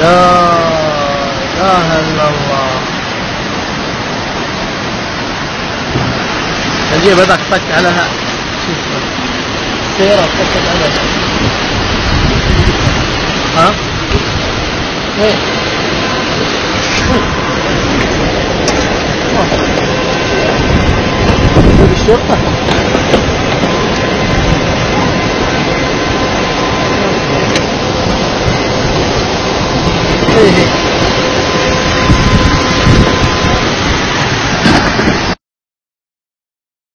لا إله إلا الله نجيب هذاك طق على ها شو اسمه سيارة طقت على ها؟ إيه الشرطة हैं